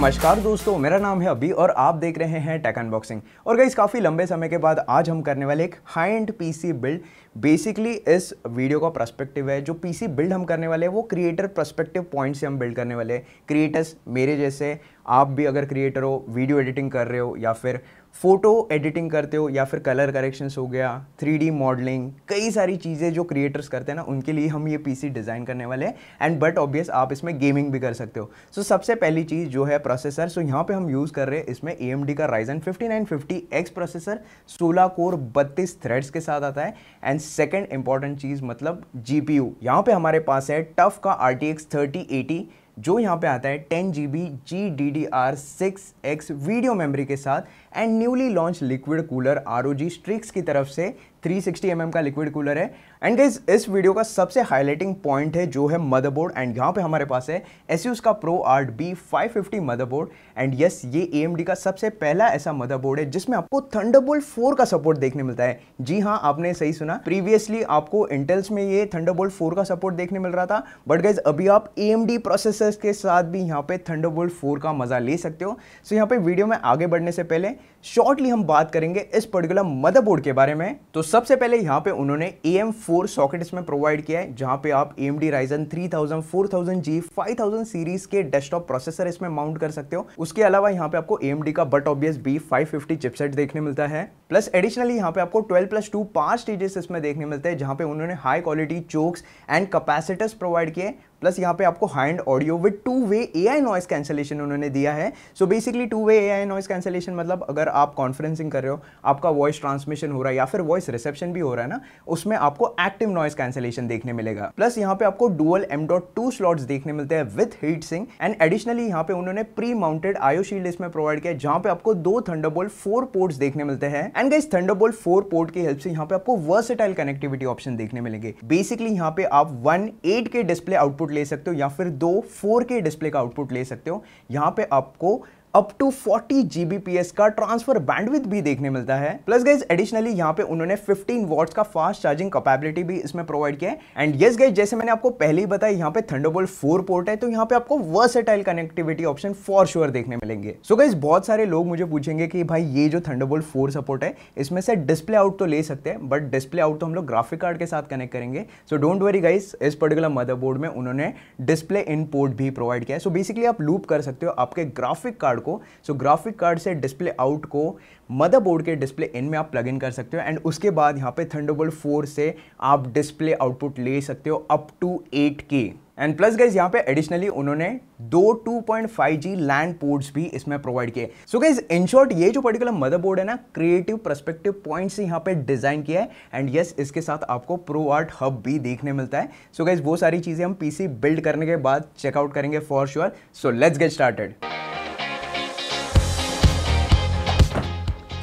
नमस्कार दोस्तों, मेरा नाम है अभी और आप देख रहे हैं टेक अनबॉक्सिंग और गाइस काफ़ी लंबे समय के बाद आज हम करने वाले एक high end PC build basically इस वीडियो का प्रस्पेक्टिव है, जो पीसी बिल्ड हम करने वाले हैं, वो क्रिएटर प्रस्पेक्टिव पॉइंट से हम बिल्ड करने वाले हैं। क्रिएटर्स मेरे जैसे, आप भी अगर क्रिएटर हो वीडियो एडिटिंग कर रहे हो, या फिर फ़ोटो एडिटिंग करते हो या फिर कलर करेक्शंस हो गया थ्री मॉडलिंग कई सारी चीज़ें जो क्रिएटर्स करते हैं ना उनके लिए हम ये पीसी डिज़ाइन करने वाले हैं। एंड बट ऑब्वियस आप इसमें गेमिंग भी कर सकते हो। सो so, सबसे पहली चीज़ जो है प्रोसेसर सो so, यहाँ पे हम यूज़ कर रहे हैं इसमें एएमडी का Ryzen 5950X processor 16 core 32 threads के साथ आता है। एंड सेकेंड इंपॉर्टेंट चीज़ मतलब जी पी यहाँ पे हमारे पास है टफ का R T X thirty eighty जो यहाँ पे आता है ten G B G D D R six X video memory के साथ and newly launch liquid cooler R O G Strix की तरफ़ से 360 सिक्सटी mm का लिक्विड कूलर है। एंड गाइज़ इस वीडियो का सबसे हाईलाइटिंग पॉइंट है जो है मदरबोर्ड एंड यहाँ पे हमारे पास है एस का pro art B five fifty motherboard and yes ये ए का सबसे पहला ऐसा मदरबोर्ड है जिसमें आपको थंडरबोल्ट 4 का सपोर्ट देखने मिलता है। जी हाँ आपने सही सुना। प्रीवियसली आपको इंटेल्स में ये थंडरबोल्ट 4 का सपोर्ट देखने मिल रहा था। बट गाइज़ अभी आप ए प्रोसेसर्स के साथ भी यहाँ पे थंडरबोल्ट 4 का मज़ा ले सकते हो। सो so, यहाँ पे वीडियो में आगे बढ़ने से पहले शॉर्टली हम बात करेंगे इस पर्टिकुलर मदरबोर्ड के बारे में। तो सबसे पहले यहाँ पे उन्होंने ए एम फोर सॉकेट इसमें प्रोवाइड किया है, जहाँ पे आप A M D Ryzen three thousand four thousand G five thousand series के डेस्कटॉप प्रोसेसर इसमें माउंट कर सकते हो। उसके अलावा यहाँ पे आपको ए एम डी का but obvious B five fifty chipset देखने मिलता है। प्लस एडिशनली यहाँ पे आपको ट्वेल्व प्लस टू पाँच स्टेजेस इसमें देखने मिलते हैं, जहाँ पे उन्होंने high quality chokes and capacitors provide किए प्लस यहाँ पे आपको hand audio with two way A I noise cancellation उन्होंने दिया है। So basically two way A I noise cancellation मतलब अगर आप कॉन्फ्रेंसिंग कर रहे हो, आपका वॉइस ट्रांसमिशन हो रहा है या फिर वॉइस रिसेप्शन भी हो रहा है ना, उसमें आपको एक्टिव नॉइस कैंसलेशन देखने मिलेगा। प्लस यहाँ पे आपको dual M dot two slots देखने मिलते हैं with heat sink and additionally यहाँ पे उन्होंने pre mounted I O shield इसमें प्रोवाइड किया जहाँ पे आपको दो थंडरबोल्ट फोर पोर्ट्स देखने मिलते हैं। And guys Thunderbolt four port की हेल्प से यहाँ पे आपको वर्सेटाइल कनेक्टिविटी ऑप्शन देखने मिलेंगे। बेसिकली यहाँ पे आप one eight K display output ले सकते हो या फिर दो 4K डिस्प्ले का आउटपुट ले सकते हो। यहाँ पे आपको अप टू 40 जीबीपीएस का ट्रांसफ़र बैंडविथ भी देखने मिलता है। प्लस गाइज़ एडिशनली यहाँ पे उन्होंने 15 वॉट्स का फास्ट चार्जिंग कैपेबिलिटी भी इसमें प्रोवाइड किया है। एंड यस गाइज़ जैसे मैंने आपको पहले ही बताया, यहाँ पे थंडरबोल्ट 4 पोर्ट है तो यहाँ पे आपको versatile connectivity option for sure देखने मिलेंगे। सो so गाइज़ बहुत सारे लोग मुझे पूछेंगे कि भाई, ये जो थंडरबोल्ट 4 सपोर्ट है, इसमें से डिस्प्ले आउट तो ले सकते हैं बट डिस्प्ले आउट तो हम लोग ग्राफिक कार्ड के साथ कनेक्ट करेंगे। सो डोंट वरी गाइज़ इस पर्टिकुलर मदरबोर्ड में उन्होंने डिस्प्ले इन पोर्ट भी प्रोवाइड किया है। सो बेसिकली आप लूप कर सकते हो आपके ग्राफिक कार्ड को। सो ग्राफिक कार्ड से डिस्प्ले आउट को मदरबोर्ड के डिस्प्ले इन में आप प्लग इन कर सकते हो। एंड उसके बाद यहाँ पे थंडरबोल्ट 4 से आप डिस्प्ले आउटपुट ले सकते हो up to 8K and plus guys यहाँ पे एडिशनली उन्होंने दो 2.5G लैंड पोर्ट्स भी इसमें प्रोवाइड किए। सो गाइज़ इन शॉर्ट ये जो पर्टिकुलर मदरबोर्ड है ना क्रिएटिव परस्पेक्टिव पॉइंट से यहाँ पे डिज़ाइन किया है। एंड यस इसके साथ आपको प्रो आर्ट हब भी देखने मिलता है। सो so गाइज़ वो सारी चीज़ें हम पीसी बिल्ड करने के बाद चेकआउट करेंगे for sure so let's get started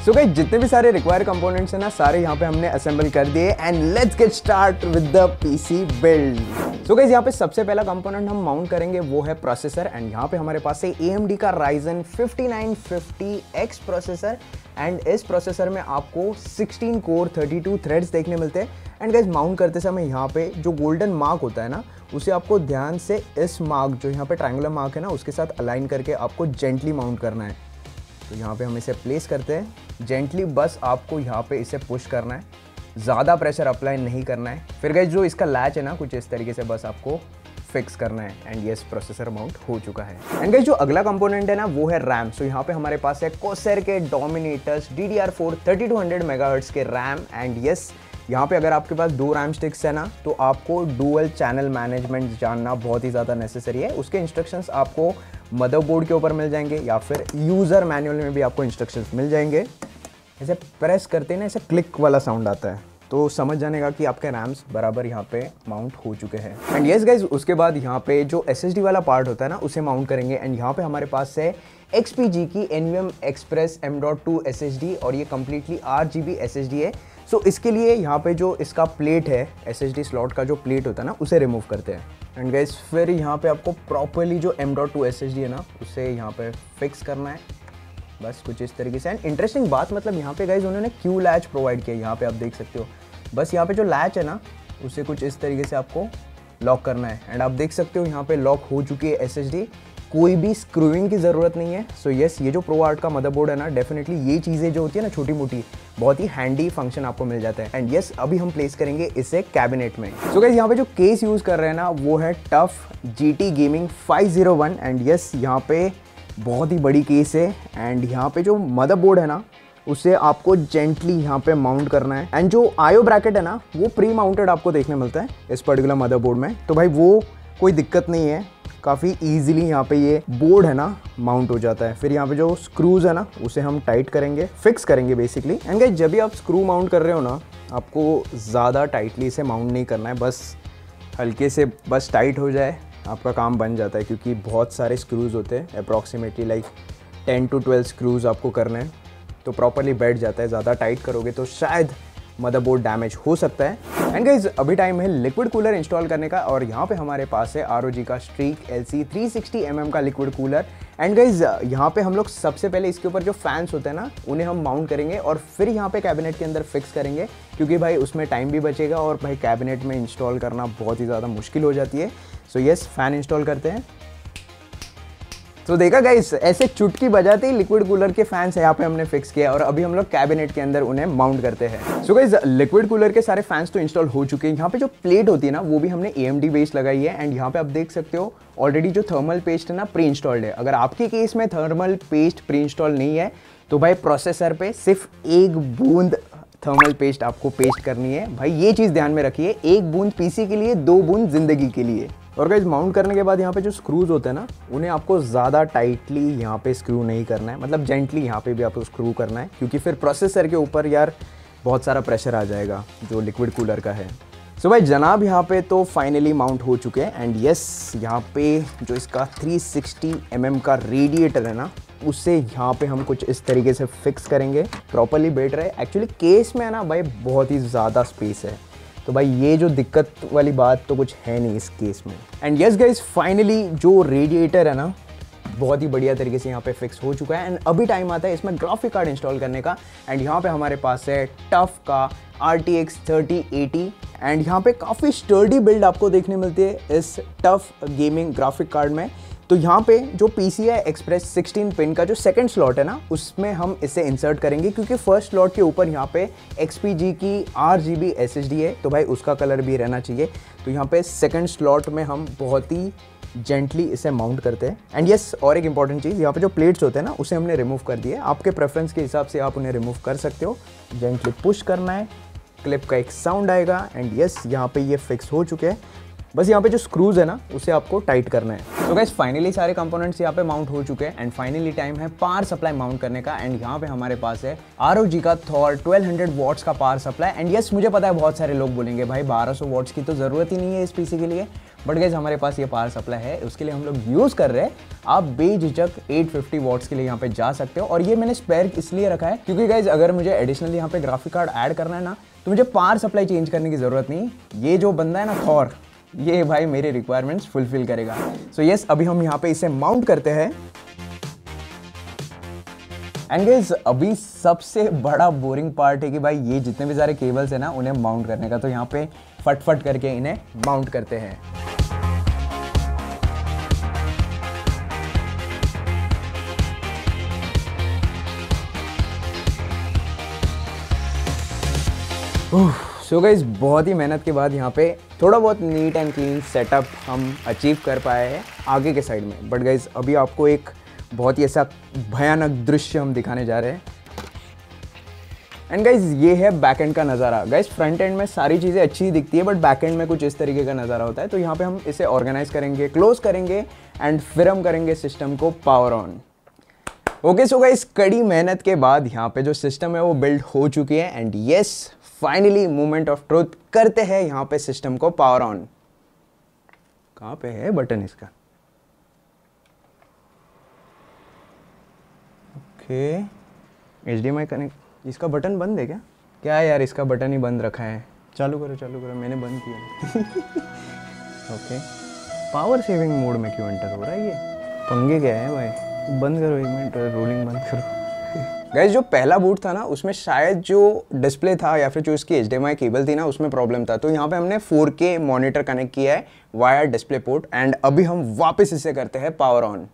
so so जितने भी सारे रिक्वायर कंपोनेंट्स हैं ना, सारे यहाँ पे हमने असेंबल कर दिए and let's get start with the PC build so guys यहाँ पे सबसे पहला कंपोनेंट हम माउंट करेंगे वो है प्रोसेसर एंड यहाँ पे हमारे पास है ए का राइजन 5950X प्रोसेसर एंड इस प्रोसेसर में आपको 16 कोर 32 थ्रेड्स देखने मिलते हैं. एंड गाइज़ माउंट करते समय यहाँ पे जो गोल्डन मार्क होता है ना, उसे आपको ध्यान से इस मार्क जो यहाँ पे ट्रायंगुलर मार्क है ना, उसके साथ अलाइन करके आपको जेंटली माउंट करना है. तो यहाँ पे हम इसे प्लेस करते हैं। जेंटली बस आपको यहाँ पे इसे पुश करना है। ज़्यादा प्रेशर अप्लाई नहीं करना है। फिर गए जो इसका लैच है ना कुछ इस तरीके से बस आपको फिक्स करना है। एंड येस प्रोसेसर माउंट हो चुका है। एंड गई जो अगला कंपोनेंट है ना वो है रैम सो so, यहाँ पे हमारे पास है कोसर के Dominators D D R four thirty two hundred के रैम एंड येस यहाँ पे अगर आपके पास दो रैम स्टिक्स है ना तो आपको डुअल चैनल मैनेजमेंट जानना बहुत ही ज़्यादा नेसेसरी है। उसके इंस्ट्रक्शंस आपको मदरबोर्ड के ऊपर मिल जाएँगे या फिर यूज़र मैनुअल में भी आपको इंस्ट्रक्शंस मिल जाएँगे। ऐसे प्रेस करते ना ऐसे क्लिक वाला साउंड आता है। तो समझ जाने का कि आपके रैम्स बराबर यहाँ पे माउंट हो चुके हैं। एंड येस गाइज़ उसके बाद यहाँ पे जो एसएसडी वाला पार्ट होता है ना, उसे माउंट करेंगे। एंड यहाँ पे हमारे पास है एक्स की एम डॉट टू एस और ये कम्प्लीटली आठ जी बी है। सो so, इसके लिए यहाँ पे जो इसका प्लेट है एस एच स्लॉट का जो प्लेट होता है ना उसे रिमूव करते हैं। एंड गाइज़ फिर यहाँ पे आपको प्रॉपरली जो एम डॉट टू एस है ना उसे यहाँ पे फिक्स करना है। बस कुछ इस तरीके से। एंड इंटरेस्टिंग बात मतलब यहाँ पे गाइज़ उन्होंने क्यू लैच प्रोवाइड किया यहाँ पे आप देख सकते हो। बस यहाँ पे जो लैच है ना उसे कुछ इस तरीके से आपको लॉक करना है। एंड आप देख सकते हो यहाँ पे लॉक हो चुकी है एस कोई भी स्क्रूइंग की ज़रूरत नहीं है। सो so यस yes, ये जो प्रो आर्ट का मदरबोर्ड है ना डेफिनेटली ये चीज़ें जो होती है ना छोटी मोटी बहुत ही हैंडी फ़ंक्शन आपको मिल जाता है। एंड यस yes, अभी हम प्लेस करेंगे इसे कैबिनेट में। सो so गाइज़ यहाँ पे जो केस यूज़ कर रहे हैं ना वो है TUF G T gaming five zero one and yes यहाँ पे बहुत ही बड़ी केस है। एंड यहाँ पे जो मदरबोर्ड है ना उसे आपको जेंटली यहाँ पे माउंट करना है। एंड जो आयो ब्रैकेट है ना वो प्री माउंटेड आपको देखने मिलता है इस पर्टिकुलर मदरबोर्ड में। तो भाई वो कोई दिक्कत नहीं है। काफ़ी ईजिली यहाँ पे ये बोर्ड है ना माउंट हो जाता है। फिर यहाँ पे जो स्क्रूज है ना, उसे हम टाइट करेंगे फिक्स करेंगे बेसिकली एंड गाइस जब भी आप स्क्रू माउंट कर रहे हो ना, आपको ज़्यादा टाइटली इसे माउंट नहीं करना है। बस हल्के से, बस टाइट हो जाए, आपका काम बन जाता है। क्योंकि बहुत सारे स्क्रूज होते हैं। Approximately like ten to twelve screws आपको करने हैं। तो प्रॉपरली बैठ जाता है। ज़्यादा टाइट करोगे तो शायद मदरबोर्ड डैमेज हो सकता है। एंड गाइज़ अभी टाइम है लिक्विड कूलर इंस्टॉल करने का और यहाँ पे हमारे पास है आर का स्ट्रीक एल सी एम का लिक्विड कूलर एंड गाइज़ यहाँ पे हम लोग सबसे पहले इसके ऊपर जो फैंस होते हैं ना, उन्हें हम माउंट करेंगे और फिर यहाँ पे कैबिनेट के अंदर फिक्स करेंगे। क्योंकि भाई उसमें टाइम भी बचेगा और भाई कैबिनेट में इंस्टॉल करना बहुत ही ज़्यादा मुश्किल हो जाती है। सो येस फ़ैन इंस्टॉल करते हैं। तो देखा गाइस ऐसे चुटकी बजाते ही लिक्विड कूलर के फैंस यहाँ पे हमने फिक्स किया और अभी हम लोग कैबिनेट के अंदर उन्हें माउंट करते हैं। सो गाइस लिक्विड कूलर के सारे फैंस तो इंस्टॉल हो चुके हैं। यहाँ पे जो प्लेट होती है ना, वो भी हमने ए एम बेस्ड लगाई है एंड यहाँ पे आप देख सकते हो ऑलरेडी जो थर्मल पेस्ट है ना प्री इंस्टॉल्ड है। अगर आपके केस में थर्मल पेस्ट प्री इंस्टॉल नहीं है तो भाई प्रोसेसर पे सिर्फ़ एक बूंद थर्मल पेस्ट आपको पेस्ट करनी है। भाई ये चीज़ ध्यान में रखिए, एक बूंद पीसी के लिए, दो बूंद ज़िंदगी के लिए। और गाइज़ माउंट करने के बाद यहाँ पे जो स्क्रूज होते हैं ना, उन्हें आपको ज़्यादा टाइटली यहाँ पे स्क्रू नहीं करना है। मतलब जेंटली यहाँ पे भी आपको स्क्रू करना है, क्योंकि फिर प्रोसेसर के ऊपर यार बहुत सारा प्रेशर आ जाएगा, जो लिक्विड कूलर का है। सो so भाई, जनाब यहाँ पे तो फाइनली माउंट हो चुके हैं एंड यस यहाँ पे जो इसका 360 सिक्सटी mm का रेडिएटर है ना उससे यहाँ पे हम कुछ इस तरीके से फिक्स करेंगे प्रॉपरली बैठ रहे। एक्चुअली केस में है ना भाई, बहुत ही ज़्यादा स्पेस है। तो भाई, ये जो दिक्कत वाली बात तो कुछ है नहीं इस केस में। एंड यस गाइज़ फाइनली जो रेडिएटर है ना, बहुत ही बढ़िया तरीके से यहाँ पे फिक्स हो चुका है। एंड अभी टाइम आता है इसमें ग्राफिक कार्ड इंस्टॉल करने का। एंड यहाँ पे हमारे पास है टफ का R T X thirty eighty and यहाँ पे काफ़ी स्टर्डी बिल्ड आपको देखने मिलती है इस टफ गेमिंग ग्राफिक कार्ड में। तो यहाँ पे जो P C I express 16 pin का जो सेकंड स्लॉट है ना, उसमें हम इसे इंसर्ट करेंगे क्योंकि फ़र्स्ट स्लॉट के ऊपर यहाँ पे एक्सपीजी की R G B S H D है तो भाई उसका कलर भी रहना चाहिए। तो यहाँ पे सेकंड स्लॉट में हम बहुत ही जेंटली इसे माउंट करते हैं। एंड यस और एक इंपॉर्टेंट चीज़, यहाँ पे जो प्लेट्स होते हैं ना, उसे हमने रिमूव कर दिए। आपके प्रेफरेंस के हिसाब से आप उन्हें रिमूव कर सकते हो। जेंटली पुश करना है क्लिप का एक साउंड आएगा। एंड यस यहाँ पे ये फिक्स हो चुके हैं। बस यहाँ पे जो स्क्रूज है ना, उसे आपको टाइट करना है। तो गैस फाइनली सारे कंपोनेंट्स यहाँ पे माउंट हो चुके हैं एंड फाइनली टाइम है पावर सप्लाई माउंट करने का एंड यहाँ पे हमारे पास है आर का थॉर 1200 वॉट्स का पावर सप्लाई एंड यस मुझे पता है बहुत सारे लोग बोलेंगे, भाई 1200 वॉट्स की तो ज़रूरत ही नहीं है इस पीसी के लिए। बट गैस हमारे पास ये पावर सप्लाई है, उसके लिए हम लोग यूज़ कर रहे हैं। आप बेझिझक 850 वॉट्स के लिए यहाँ पे जा सकते हो और ये मैंने स्पेयर इसलिए रखा है क्योंकि गैस अगर मुझे एडिशनल यहाँ पे ग्राफिक कार्ड ऐड करना है ना तो मुझे पावर सप्लाई चेंज करने की ज़रूरत नहीं। ये जो बंदा है ना थॉर ये भाई मेरे रिक्वायरमेंट्स फुलफिल करेगा। सो so यस yes, अभी हम यहाँ पे इसे माउंट करते हैं। एंड अभी सबसे बड़ा बोरिंग पार्ट है कि भाई ये जितने भी सारे केबल्स है ना उन्हें माउंट करने का। तो यहाँ पे फटफट करके इन्हें माउंट करते हैं। सो गाइज़ बहुत ही मेहनत के बाद यहाँ पे थोड़ा बहुत नीट एंड क्लीन सेटअप हम अचीव कर पाए हैं आगे के साइड में। बट गाइज़ अभी आपको एक बहुत ही ऐसा भयानक दृश्य हम दिखाने जा रहे हैं। एंड गाइज़ ये है बैक एंड का नज़ारा। गाइज़ फ्रंट एंड में सारी चीज़ें अच्छी दिखती है बट बैक एंड में कुछ इस तरीके का नज़ारा होता है। तो यहाँ पे हम इसे ऑर्गेनाइज करेंगे क्लोज करेंगे एंड फिर हम करेंगे सिस्टम को power on okay so guys कड़ी मेहनत के बाद यहाँ पे जो सिस्टम है वो बिल्ड हो चुकी है and yes finally movement of truth करते हैं यहाँ पे सिस्टम को पावर ऑन कहाँ पे है बटन इसका? ओके एच डी कनेक्ट इसका बटन बंद है क्या? क्या यार इसका बटन ही बंद रखा है? चालू करो चालू करो, मैंने बंद किया। ओके पावर सेविंग मोड में क्यों एंटर हो रहा है ये? पंगे क्या है भाई? बंद करो एक मिनट रोलिंग बंद करो। गैस जो पहला बूट था ना, उसमें शायद जो डिस्प्ले था या फिर जो इसकी एचडीएमआई केबल थी ना, उसमें प्रॉब्लम था। तो यहाँ पे हमने 4K मॉनिटर कनेक्ट किया है वायर डिस्प्ले पोर्ट एंड अभी हम वापस इसे करते हैं power on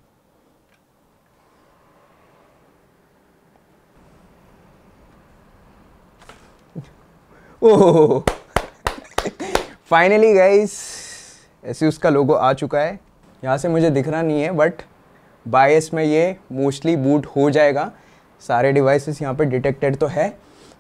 oh! Finally guys ऐसे उसका लोगो आ चुका है। यहाँ से मुझे दिख रहा नहीं है बट बायस में ये मोस्टली बूट हो जाएगा। सारे डिवाइसेस यहाँ पे डिटेक्टेड तो है।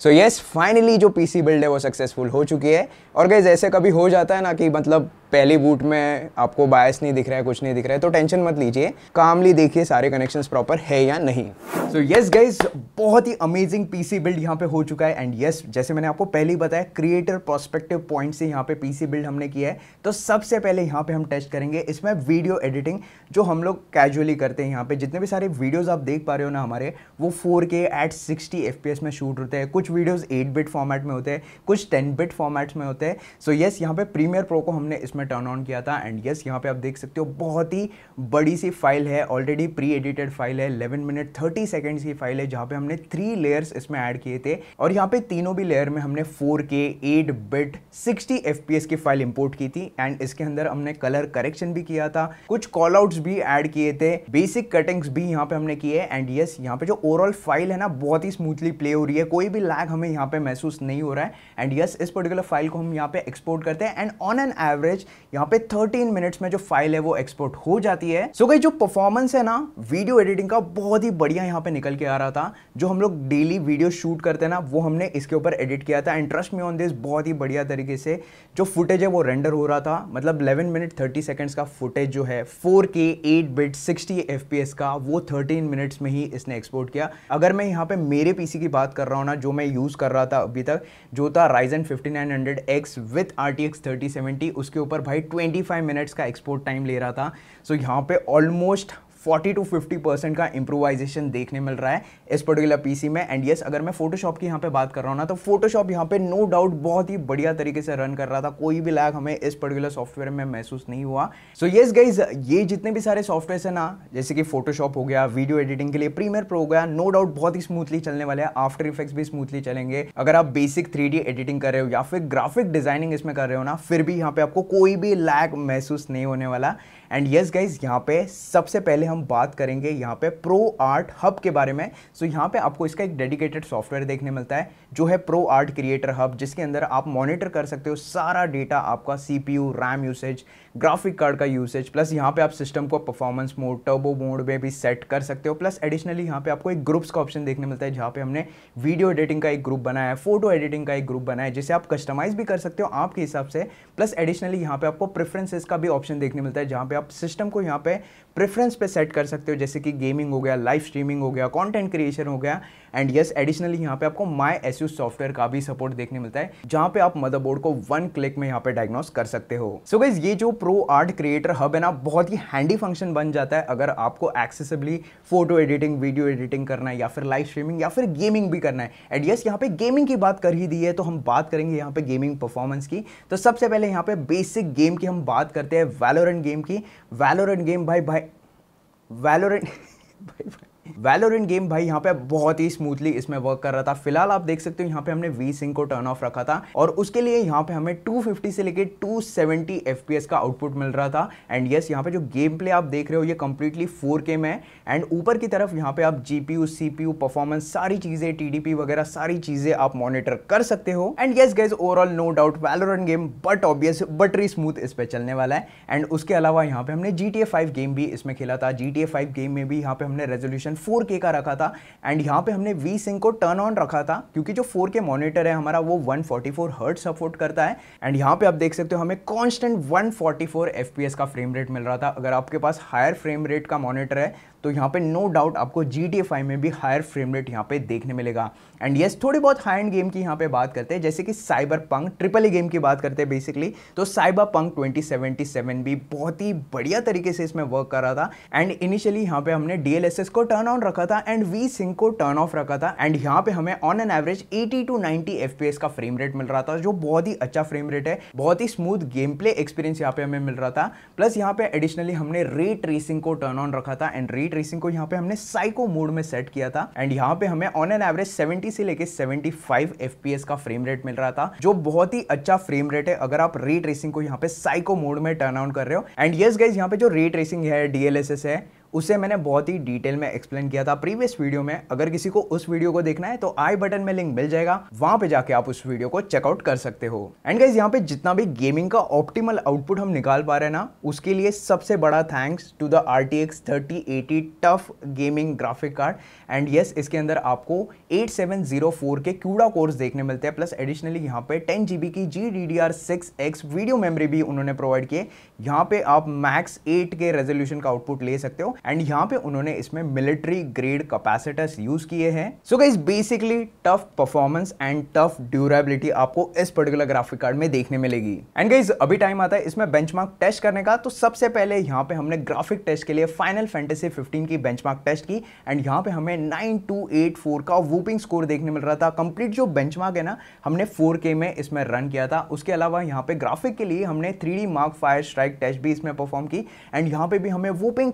सो यस फाइनली जो पीसी बिल्ड है वो सक्सेसफुल हो चुकी है। और गैस ऐसे कभी हो जाता है ना कि मतलब पहली बूट में आपको बायस नहीं दिख रहा है कुछ नहीं दिख रहा है तो टेंशन मत लीजिए। कामली देखिए सारे कनेक्शंस प्रॉपर है या नहीं। सो यस गाइज़ बहुत ही अमेजिंग पीसी बिल्ड यहाँ पे हो चुका है। एंड यस yes, जैसे मैंने आपको पहले बताया क्रिएटर प्रोस्पेक्टिव पॉइंट से यहाँ पे पीसी बिल्ड हमने किया है। तो सबसे पहले यहाँ पे हम टेस्ट करेंगे इसमें वीडियो एडिटिंग जो हम लोग कैजुअली करते हैं यहाँ पे। जितने भी सारे वीडियोज़ आप देख पा रहे हो ना हमारे वो four K eight sixty F में शूट होते हैं। कुछ वीडियोज़ एट बिट फॉर्मेट में होते हैं कुछ टेन बिट फॉर्मेट्स में होते हैं। सो यस यहाँ पे प्रीमियर प्रो को हमने इसमें में टर्न ऑन किया था। एंड यस यहाँ पे आप देख सकते हो, बहुत ही बड़ी सी फ़ाइल है ऑलरेडी प्री एडिटेड फ़ाइल है 11 मिनट 30 सेकेंड्स की फ़ाइल है, जहाँ पे हमने थ्री लेयर्स इसमें ऐड किए थे। और यहाँ पे तीनों भी लेयर में हमने 4K 8 बिट 60 एफपीएस की फ़ाइल इंपोर्ट की थी। एंड इसके अंदर हमने कलर करेक्शन भी किया था। कुछ कॉल आउट्स भी ऐड किए थे। बेसिक कटिंग्स भी यहाँ पे हमने किए। एंड यस यहाँ पे जो ओवरऑल फ़ाइल है ना, बहुत ही स्मूथली प्ले हो रही है। कोई भी लैग हमें यहाँ पे महसूस नहीं हो रहा है। एंड यस इस पर्टिकुलर फ़ाइल को हम यहाँ पे एक्सपोर्ट करते हैं। एंड ऑन एन एवरेज यहाँ पे 13 मिनट्स में जो फ़ाइल है वो एक्सपोर्ट हो जाती है। सो so गई जो परफॉर्मेंस है ना वीडियो एडिटिंग का बहुत ही बढ़िया यहाँ पे निकल के आ रहा था। जो हम लोग डेली वीडियो शूट करते हैं ना, वो हमने इसके ऊपर एडिट किया था। And trust me on this बहुत ही बढ़िया तरीके से जो फुटेज है वो रेंडर हो रहा था। मतलब 11 मिनट 30 सेकंड्स का फुटेज जो है 4K 8 बिट 60 एफपीएस का, वो 13 मिनट्स में ही इसने एक्सपोर्ट किया। अगर मैं यहाँ पे मेरे पीसी की बात कर रहा हूँ ना, जो मैं यूज़ कर रहा था अभी तक, जो था राइजन 5900X विथ RTX 3070 उसके ऊपर भाई 25 मिनट्स का एक्सपोर्ट टाइम ले रहा था। सो so, यहाँ पे ऑलमोस्ट 40 टू 50 परसेंट का इम्प्रोवाइजेशन देखने मिल रहा है इस पर्टिकुलर पीसी में। एंड यस अगर मैं फोटोशॉप की यहाँ पे बात कर रहा हूँ ना तो फोटोशॉप यहाँ पे नो डाउट बहुत ही बढ़िया तरीके से रन कर रहा था। कोई भी लैग हमें इस पर्टिकुलर सॉफ्टवेयर में महसूस नहीं हुआ। सो येस गाइज़ ये जितने भी सारे सॉफ्टवेयर है ना, जैसे कि फोटोशॉप हो गया वीडियो एडिटिंग के लिए प्रीमियर प्रो हो गया नो डाउट बहुत ही स्मूथली चलने वाले हैं। आफ्टर इफेक्ट्स भी स्मूथली चलेंगे। अगर आप बेसिक थ्री एडिटिंग कर रहे हो या फिर ग्राफिक डिज़ाइनिंग इसमें कर रहे हो ना, फिर भी यहाँ पे आपको कोई भी लैग महसूस नहीं होने वाला। एंड यस गाइज़ यहाँ पे सबसे पहले हम बात करेंगे यहाँ पे प्रो आर्ट हब के बारे में। सो so, यहाँ पे आपको इसका एक डेडिकेटेड सॉफ्टवेयर देखने मिलता है जो है प्रो आर्ट क्रिएटर हब जिसके अंदर आप मॉनिटर कर सकते हो सारा डेटा आपका C P U RAM usage graphic card का यूसेज प्लस यहाँ पे आप सिस्टम को परफॉर्मेंस मोड टर्बो मोड में भी सेट कर सकते हो। प्लस एडिशनली यहाँ पे आपको एक ग्रुप्स का ऑप्शन देखने मिलता है, जहाँ पे हमने वीडियो एडिटिंग का एक ग्रुप बनाया है फ़ोटो एडिटिंग का एक ग्रुप बनाया है, जिसे आप कस्टमाइज भी कर सकते हो आपके हिसाब से। प्लस एडिशनली यहाँ पे आपको प्रेफरेंसेस का भी ऑप्शन देखने मिलता है, जहाँ पे आप सिस्टम को यहाँ पे प्रेफरेंस पे सेट कर सकते हो, जैसे कि गेमिंग हो गया लाइव स्ट्रीमिंग हो गया कंटेंट क्रिएशन हो गया एंड यस एडिशनली यहाँ पे आपको माई एस सॉफ्टवेयर का भी सपोर्ट देखने मिलता है, जहाँ पे आप मदरबोर्ड को वन क्लिक में यहाँ पे डायग्नोस कर सकते हो। सो so गाइज़ ये जो प्रो आर्ट क्रिएटर हब है ना, बहुत ही हैंडी फ़ंक्शन बन जाता है अगर आपको accessibly photo editing video editing करना है, या फिर लाइव स्ट्रीमिंग या फिर गेमिंग भी करना है। एंड यस यहाँ पे गेमिंग की बात कर ही दी है तो हम बात करेंगे यहाँ पे गेमिंग परफॉर्मेंस की। तो सबसे पहले यहाँ पे बेसिक गेम की हम बात करते हैं वैलोरेंट गेम की। वैलोरेंट गेम भाई भाई वैलोरेंट भाई भाई वैलोरेंट गेम भाई यहाँ पे बहुत ही स्मूथली इसमें वर्क कर रहा था। फ़िलहाल आप देख सकते हो यहाँ पे हमने वी सिंग को टर्न ऑफ़ रखा था और उसके लिए यहाँ पे हमें 250 से लेके 270 एफपीएस का आउटपुट मिल रहा था। एंड यस यहाँ पे जो गेम प्ले आप देख रहे हो, ये कंप्लीटली 4K में एंड ऊपर की तरफ़ यहाँ पे आप जीपीयू सीपीयू परफॉर्मेंस सारी चीज़ें टीडीपी वगैरह, सारी चीज़ें आप मॉनिटर कर सकते हो। And yes guys overall no doubt Valorant game but obvious buttery smooth इस पर चलने वाला है। एंड उसके अलावा यहाँ पे हमने जी टी गेम भी इसमें खेला था। जी टी गेम में भी यहाँ पे हमने रेजोल्यूशन 4K का रखा था एंड यहाँ पे हमने वी सिंह को टर्न ऑन रखा था, क्योंकि जो 4K मॉनिटर है हमारा वो 144 हर्ट सपोर्ट करता है एंड यहाँ पे आप देख सकते हो हमें कांस्टेंट 144 एस का फ्रेम रेट मिल रहा था। अगर आपके पास हायर फ्रेम रेट का मॉनिटर है तो यहाँ पे नो डाउट आपको जी टी में भी हायर फ्रेम रेट यहाँ पे देखने मिलेगा। एंड यस थोड़ी बहुत हाई एंड गेम की यहाँ पे बात करते हैं, जैसे कि cyber punk triple A game की बात करते हैं बेसिकली तो साइबर पंक 2077 भी बहुत ही बढ़िया तरीके से इसमें वर्क कर रहा था। एंड इनिशियली यहाँ पे हमने डीएलएसएस को टर्न ऑन रखा था एंड वी सिंह को टर्न ऑफ़ रखा था। एंड यहाँ पे हमें on an average 80 to 90 FPS का फ्रेम रेट मिल रहा था, जो बहुत ही अच्छा फ्रेम रेट है। बहुत ही स्मूथ गेम प्ले एक्सपीरियंस यहाँ पे हमें मिल रहा था। प्लस यहाँ पे एडिशनली हमने रे ट्रेसिंग को टर्न ऑन रखा था। एंड रे ट्रेसिंग को यहाँ पे हमने साइको मोड में सेट किया था। एंड यहाँ पे हमें ऑन एन एवरेज 70 से लेके 75 fps का फ्रेम रेट मिल रहा था, जो बहुत ही अच्छा फ्रेम रेट है अगर आप रे ट्रेसिंग को यहाँ पे साइको मोड में टर्न ऑन कर रहे हो। एंड यस गाइज़ यहाँ पे जो रे ट्रेसिंग है डीएलएसएस है उसे मैंने बहुत ही डिटेल में एक्सप्लेन किया था प्रीवियस वीडियो में। अगर किसी को उस वीडियो को देखना है तो आई बटन में लिंक मिल जाएगा। वहाँ पे जाके आप उस वीडियो को चेकआउट कर सकते हो। एंड गाइज़ यहाँ पे जितना भी गेमिंग का ऑप्टिमल आउटपुट हम निकाल पा रहे हैं ना, उसके लिए सबसे बड़ा thanks to the R T X thirty eighty TUF gaming graphic card and yes इसके अंदर आपको 8704 के क्यूडा कोर्स देखने मिलते हैं। प्लस एडिशनली यहाँ पे 10 जीबी की G D D R six X video memory भी उन्होंने प्रोवाइड किए। यहाँ पे आप मैक्स एट के रेजोल्यूशन का आउटपुट ले सकते हो। एंड यहाँ पे उन्होंने इसमें मिलिट्री ग्रेड कैपेसिटर्स यूज़ किए हैं। So guys basically TUF performance and TUF durability आपको इस पर्टिकुलर ग्राफिक कार्ड में देखने मिलेगी। एंड गाइस अभी टाइम आता है, इसमें बेंचमार्क टेस्ट करने का। तो सबसे पहले यहाँ पे हमने ग्राफिक टेस्ट के लिए फाइनल फैंटेसी 15 की बेंचमार्क टेस्ट की। एंड यहाँ पे हमें 9284 का वूपिंग स्कोर देखने मिल रहा था। कंप्लीट जो बेंचमार्क है ना, हमने 4K में इसमें रन किया था। उसके अलावा यहाँ पे ग्राफिक के लिए हमने 3D mark fire strike test भी इसमें परफॉर्म की। एंड यहाँ पे भी हमें वूपिंग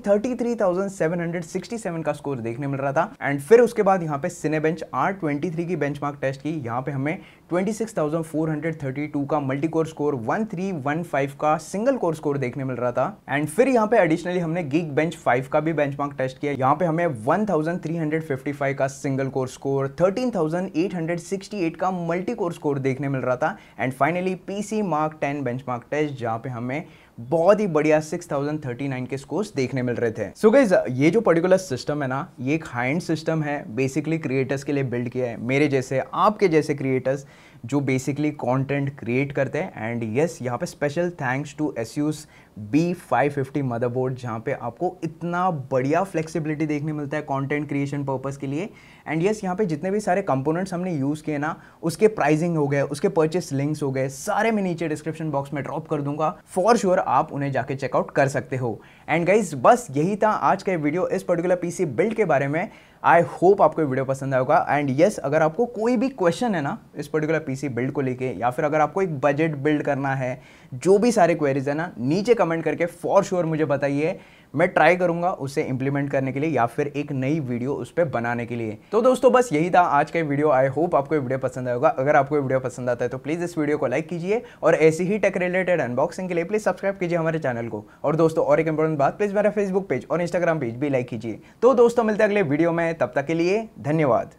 33,767 का स्कोर देखने मिल रहा था। एंड फिर उसके बाद यहाँ पे सिनेबेंच R23 की बेंचमार्क टेस्ट की यहाँ पे हमें 26,432 का मल्टी कोर स्कोर 1315 का सिंगल कोर स्कोर देखने मिल रहा था। एंड फिर यहाँ पे एडिशनली हमने गीक बेंच 5 का भी बेंचमार्क टेस्ट किया। यहाँ पे हमें 1355 का सिंगल कोर स्कोर 13,868 का मल्टी कोर स्कोर देखने मिल रहा था। And finally PC Mark 10 benchmark test जहाँ पे हमें बहुत ही बढ़िया 6039 के स्कोर्स देखने मिल रहे थे। सो so गाइज़ ये जो पर्टिकुलर सिस्टम है ना, ये एक हाइंड सिस्टम है बेसिकली क्रिएटर्स के लिए बिल्ड किया है। मेरे जैसे, आपके जैसे क्रिएटर्स जो बेसिकली कंटेंट क्रिएट करते हैं। एंड यस यहाँ पे special thanks to Asus B five fifty motherboard जहाँ पे आपको इतना बढ़िया फ्लेक्सिबिलिटी देखने मिलता है कंटेंट क्रिएशन पर्पस के लिए। एंड यस यहाँ पे जितने भी सारे कंपोनेंट्स हमने यूज़ किए ना, उसके प्राइसिंग हो गए, उसके परचेस लिंक्स हो गए, सारे मैं नीचे डिस्क्रिप्शन बॉक्स में ड्रॉप कर दूँगा। फॉर श्योर sure, आप उन्हें जाके चेकआउट कर सकते हो। एंड गाइज़ बस यही था आज का वीडियो इस पर्टिकुलर पीसी बिल्ड के बारे में। आई होप आपको वीडियो पसंद आएगा एंड येस अगर आपको कोई भी क्वेश्चन है ना, इस पर्टिकुलर पीसी बिल्ड को लेके, या फिर अगर आपको एक बजट बिल्ड करना है, जो भी सारे क्वेरीज है ना, नीचे कमेंट करके फॉर श्योर मुझे बताइए। मैं ट्राई करूँगा उसे इंप्लीमेंट करने के लिए या फिर एक नई वीडियो उस पर बनाने के लिए। तो दोस्तों, बस यही था आज का वीडियो आई होप आपको वीडियो पसंद आएगा अगर आपको वीडियो पसंद आता है तो प्लीज़ इस वीडियो को लाइक कीजिए और ऐसी ही टेक रिलेटेड अनबॉक्सिंग के लिए प्लीज़ सब्सक्राइब कीजिए हमारे चैनल को। और दोस्तों, और एक इंपॉर्टेंट बात प्लीज़ मेरा फेसबुक पेज और इंस्टाग्राम पेज भी लाइक कीजिए। तो दोस्तों, मिलते हैं अगले वीडियो में। तब तक के लिए धन्यवाद।